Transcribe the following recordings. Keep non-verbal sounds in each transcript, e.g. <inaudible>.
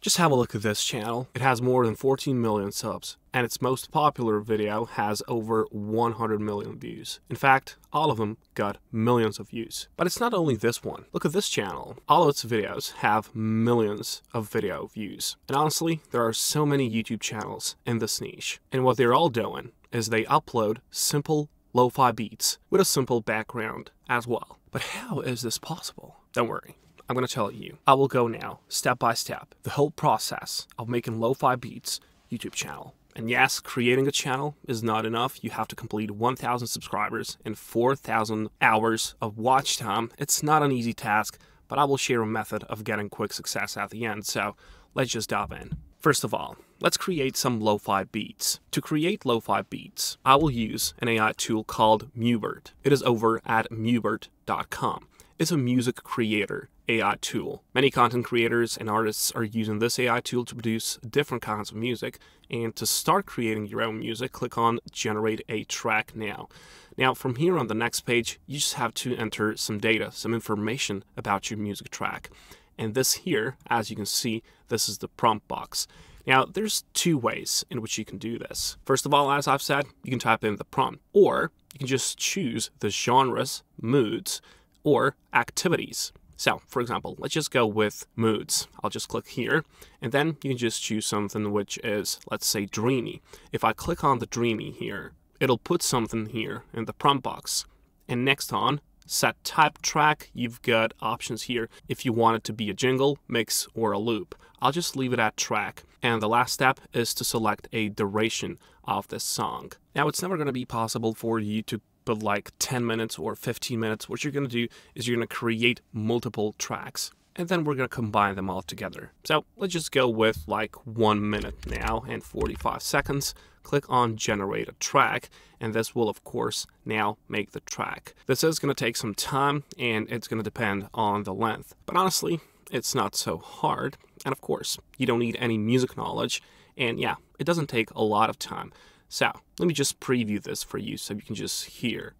Just have a look at this channel. It has more than 14 million subs, and its most popular video has over 100 million views. In fact, all of them got millions of views. But it's not only this one. Look at this channel. All of its videos have millions of video views. And honestly, there are so many YouTube channels in this niche. And what they're all doing is they upload simple lo-fi beats with a simple background as well. But how is this possible? Don't worry. I'm going to tell you. I will go now, step by step, the whole process of making lo-fi beats YouTube channel. And yes, creating a channel is not enough. You have to complete 1,000 subscribers and 4,000 hours of watch time. It's not an easy task, but I will share a method of getting quick success at the end. So let's just dive in. First of all, let's create some lo-fi beats. To create lo-fi beats, I will use an AI tool called Mubert. It is over at mubert.com. It's a music creator AI tool. Many content creators and artists are using this AI tool to produce different kinds of music. And to start creating your own music, click on Generate a Track now. Now, from here on the next page, you just have to enter some data, some information about your music track. And this here, as you can see, this is the prompt box. Now, there's two ways in which you can do this. First of all, as I've said, you can type in the prompt, or you can just choose the genres, moods, or activities. So, for example, let's just go with moods. I'll just click here, and then you can just choose something which is, let's say, dreamy. If I click on the dreamy here, it'll put something here in the prompt box. And next on, set type track, you've got options here if you want it to be a jingle, mix, or a loop. I'll just leave it at track. And the last step is to select a duration of this song. Now, it's never going to be possible for you to but like 10 minutes or 15 minutes, what you're going to do is you're going to create multiple tracks and then we're going to combine them all together. So let's just go with like one minute now and 45 seconds. Click on generate a track and this will of course now make the track. This is going to take some time and it's going to depend on the length. But honestly, it's not so hard. And of course, you don't need any music knowledge. And yeah, it doesn't take a lot of time. So let me just preview this for you so you can just hear.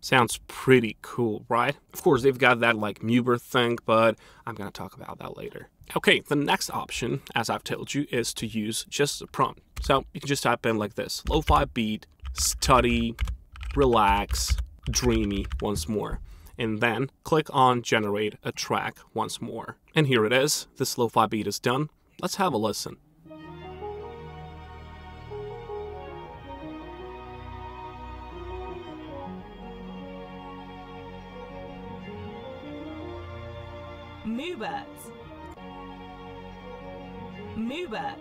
Sounds pretty cool, right? Of course, they've got that like Mubert thing, but I'm going to talk about that later. Okay, the next option, as I've told you, is to use just a prompt. So you can just type in like this, lo-fi beat, study, relax, dreamy once more. And then click on generate a track once more. And here it is, this lo-fi beat is done. Let's have a listen. Mubert.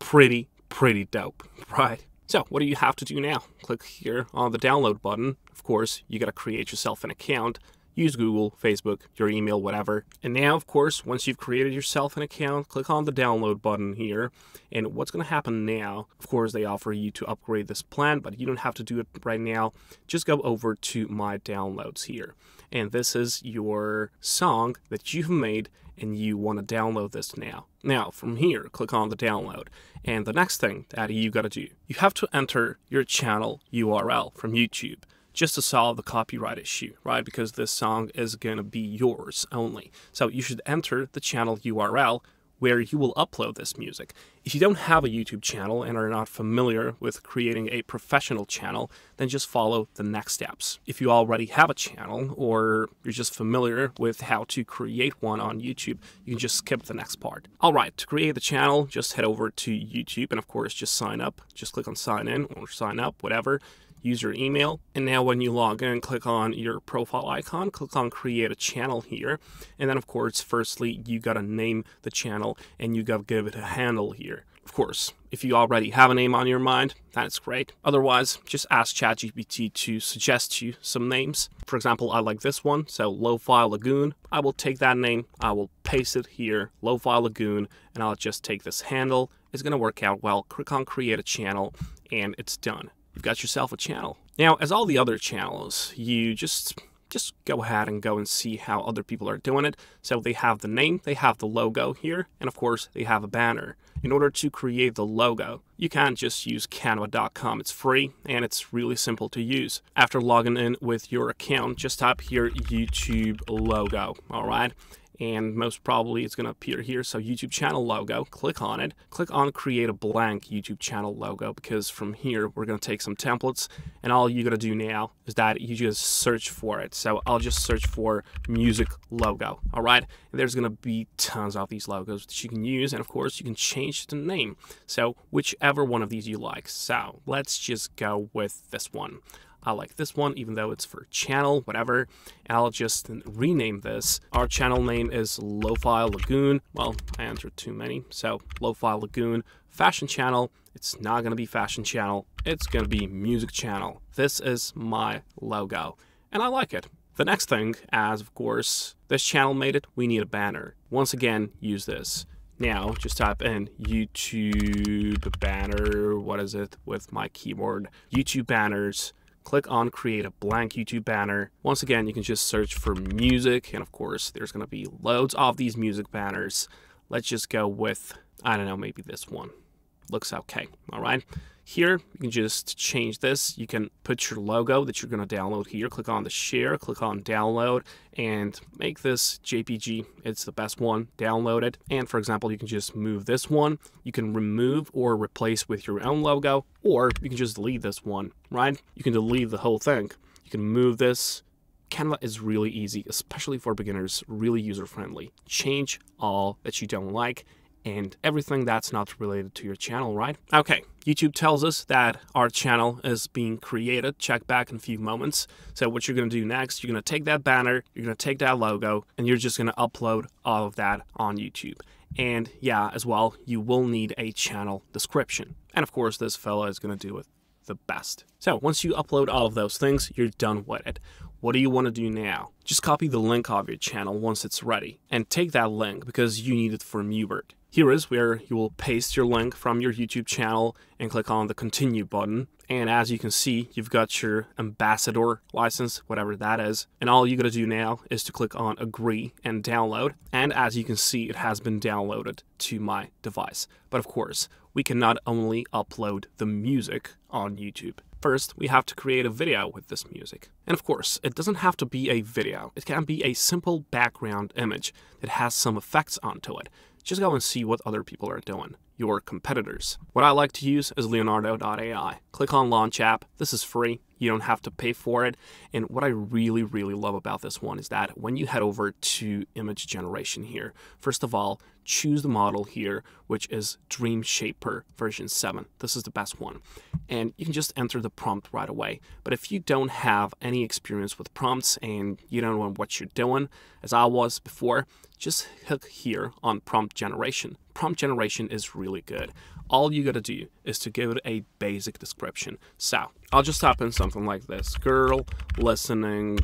Pretty, pretty dope, <laughs> right? So what do you have to do now? Click here on the download button. Of course, you gotta create yourself an account. Use Google, Facebook, your email, whatever. And now, of course, once you've created yourself an account, click on the download button here. And what's going to happen now, of course, they offer you to upgrade this plan, but you don't have to do it right now. Just go over to My Downloads here. And this is your song that you've made and you want to download this now. Now, from here, click on the download. And the next thing that you got to do, you have to enter your channel URL from YouTube just to solve the copyright issue, right? Because this song is going to be yours only. So you should enter the channel URL where you will upload this music. If you don't have a YouTube channel and are not familiar with creating a professional channel, then just follow the next steps. If you already have a channel or you're just familiar with how to create one on YouTube, you can just skip the next part. All right, to create the channel, just head over to YouTube and of course just sign up. Just click on sign in or sign up, whatever use your email. And now when you log in, click on your profile icon, click on create a channel here. And then of course, firstly, you gotta name the channel and you gotta give it a handle here. Of course, if you already have a name on your mind, that's great. Otherwise, just ask ChatGPT to suggest you some names. For example, I like this one, so Lo-Fi Lagoon. I will take that name, I will paste it here, Lo-Fi Lagoon, and I'll just take this handle. It's gonna work out well. Click on create a channel, and it's done you've got yourself a channel. Now, as all the other channels, you just just go ahead and go and see how other people are doing it. So they have the name, they have the logo here, and of course they have a banner. In order to create the logo, you can just use canva.com. It's free and it's really simple to use. After logging in with your account, just type here YouTube logo, all right? And most probably it's going to appear here. So YouTube channel logo, click on it, click on create a blank YouTube channel logo because from here we're going to take some templates and all you got to do now is that you just search for it. So I'll just search for music logo. All right. And there's going to be tons of these logos that you can use. And of course you can change the name. So whichever one of these you like. So let's just go with this one. I like this one, even though it's for channel, whatever. I'll just rename this. Our channel name is Lo-Fi Lagoon. Well, I entered too many. So Lo-Fi Lagoon, fashion channel. It's not going to be fashion channel. It's going to be music channel. This is my logo, and I like it. The next thing, as of course this channel made it, we need a banner. Once again, use this. Now, just type in YouTube banner, what is it, with my keyboard, YouTube banners, click on create a blank YouTube banner. Once again, you can just search for music. And of course, there's going to be loads of these music banners. Let's just go with, I don't know, maybe this one. Looks okay. All right. Here, you can just change this. You can put your logo that you're going to download here. Click on the share, click on download, and make this JPG. It's the best one. Download it. And for example, you can just move this one. You can remove or replace with your own logo, or you can just delete this one, right? You can delete the whole thing. You can move this, Canva is really easy, especially for beginners, really user friendly. Change all that you don't like and everything that's not related to your channel, right? Okay, YouTube tells us that our channel is being created. Check back in a few moments. So what you're to do next, you're to take that banner, you're to take that logo, and you're just to upload all of that on YouTube. And yeah, as well, you will need a channel description. And of course, this fella is to do it the best. So once you upload all of those things, you're done with it. What do you want to do now? Just copy the link of your channel once it's ready and take that link because you need it for Mubert. Here is where you will paste your link from your YouTube channel and click on the continue button. And as you can see, you've got your ambassador license, whatever that is. And all you gotta do now is to click on agree and download. And as you can see, it has been downloaded to my device. But of course, we can not only upload the music on YouTube. First, we have to create a video with this music. And of course, it doesn't have to be a video. It can be a simple background image that has some effects onto it just go and see what other people are doing, your competitors. What I like to use is Leonardo.ai. Click on Launch App. This is free. You don't have to pay for it. And what I really, really love about this one is that when you head over to image generation here, first of all, choose the model here, which is Dream Shaper version 7. This is the best one. And you can just enter the prompt right away. But if you don't have any experience with prompts and you don't know what you're doing, as I was before, just click here on prompt generation. Prompt generation is really good. All you gotta do is to give it a basic description. So I'll just type in something like this girl listening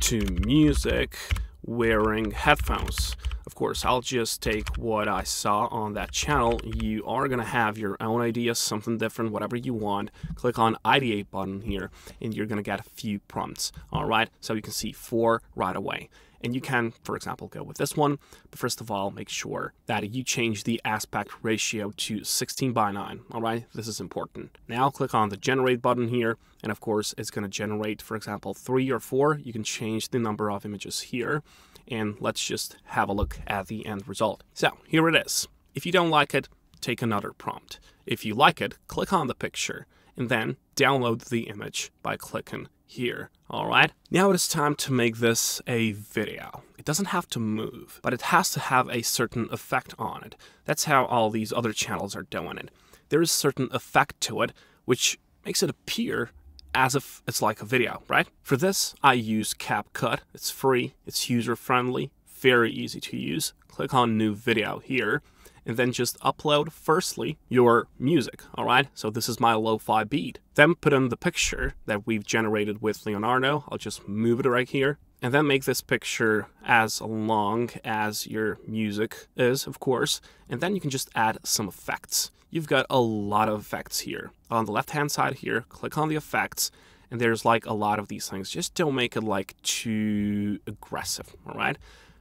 to music wearing headphones. Of course, I'll just take what I saw on that channel. You are going to have your own ideas, something different, whatever you want. Click on ideate button here and you're going to get a few prompts. All right, so you can see four right away. And you can, for example, go with this one. But first of all, make sure that you change the aspect ratio to 16 by 9. All right, this is important. Now click on the generate button here. And of course, it's going to generate, for example, three or four. You can change the number of images here. And let's just have a look at the end result. So here it is. If you don't like it, take another prompt. If you like it, click on the picture and then download the image by clicking here. All right. Now it is time to make this a video. It doesn't have to move, but it has to have a certain effect on it. That's how all these other channels are doing it. There is a certain effect to it, which makes it appear as if it's like a video, right? For this, I use CapCut. It's free, it's user-friendly, very easy to use. Click on New Video here, and then just upload firstly your music, all right? So this is my lo-fi beat. Then put in the picture that we've generated with Leonardo. I'll just move it right here. And then make this picture as long as your music is, of course. And then you can just add some effects. You've got a lot of effects here. On the left-hand side here, click on the effects, And there's like a lot of these things. Just don't make it like too aggressive, all right?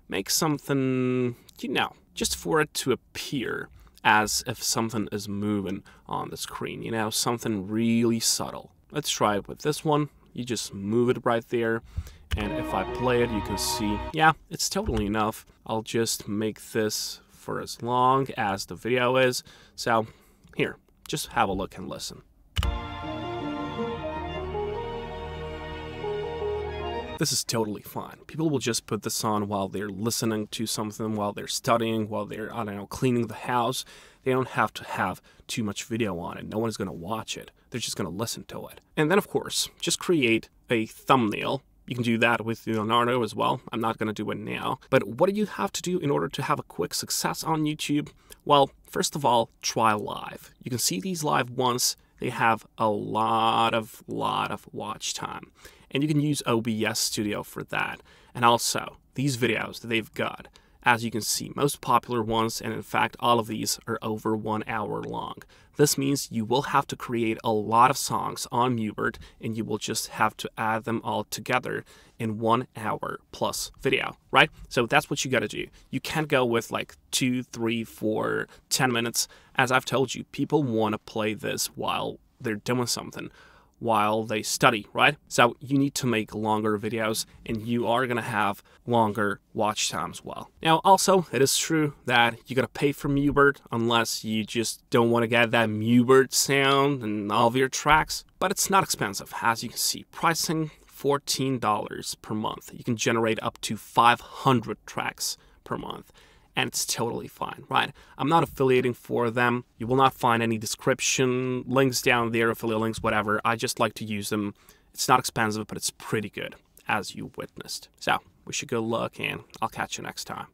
Make something, you know, just for it to appear as if something is moving on the screen, you know, something really subtle. Let's try it with this one. You just move it right there. And if I play it, you can see, yeah, it's totally enough. I'll just make this for as long as the video is. So here, just have a look and listen. This is totally fine. People will just put this on while they're listening to something, while they're studying, while they're, I don't know, cleaning the house. They don't have to have too much video on it. No one's going to watch it. They're just going to listen to it. And then, of course, just create a thumbnail you can do that with Leonardo as well. I'm not going to do it now. But what do you have to do in order to have a quick success on YouTube? Well, first of all, try live. You can see these live once. They have a lot of, lot of watch time. And you can use OBS Studio for that. And also, these videos that they've got, as you can see, most popular ones, and in fact, all of these are over one hour long. This means you will have to create a lot of songs on Mubert, and you will just have to add them all together in one hour plus video, right? So that's what you got to do. You can't go with like two, three, four, ten minutes. As I've told you, people want to play this while they're doing something while they study, right? So you need to make longer videos and you are to have longer watch times well. Now, also, it is true that you got to pay for Mubert unless you just don't want to get that Mubert sound in all of your tracks, but it's not expensive. As you can see, pricing $14 per month. You can generate up to 500 tracks per month and it's totally fine, right? I'm not affiliating for them. You will not find any description links down there, affiliate links, whatever. I just like to use them. It's not expensive, but it's pretty good, as you witnessed. So, we should go look, and I'll catch you next time.